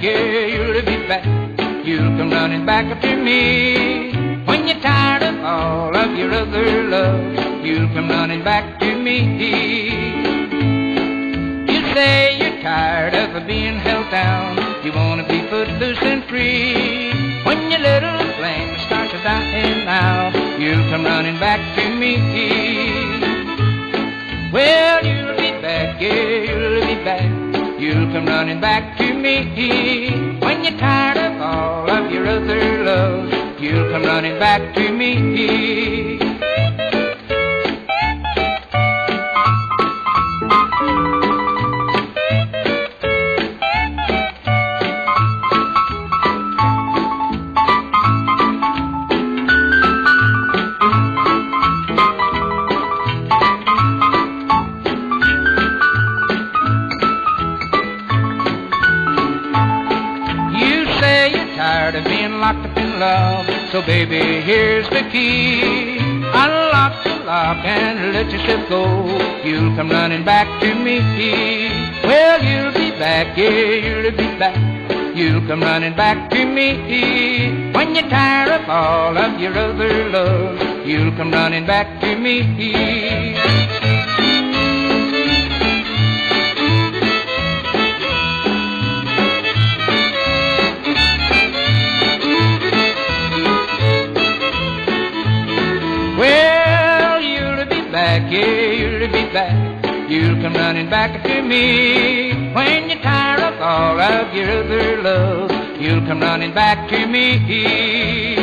you'll be back. You'll come running back to me. When you're tired of all of your other love, you'll come running back to me. You say you're tired of being held down, you wanna be footloose and free. When your little flame starts dying out, you'll come running back to me. Well, you'll be back, yeah, you'll be back. You'll come running back to me when you're tired of all of your other love. You'll come running back to me. Tired of being locked up in love, so baby, here's the key. Unlock the lock and let yourself go. You'll come running back to me. Well, you'll be back, yeah, you'll be back. You'll come running back to me when you're tired of all of your other love. You'll come running back to me. Back, yeah, you'll be back. You'll come running back to me when you're tired of all of your other love. You'll come running back to me.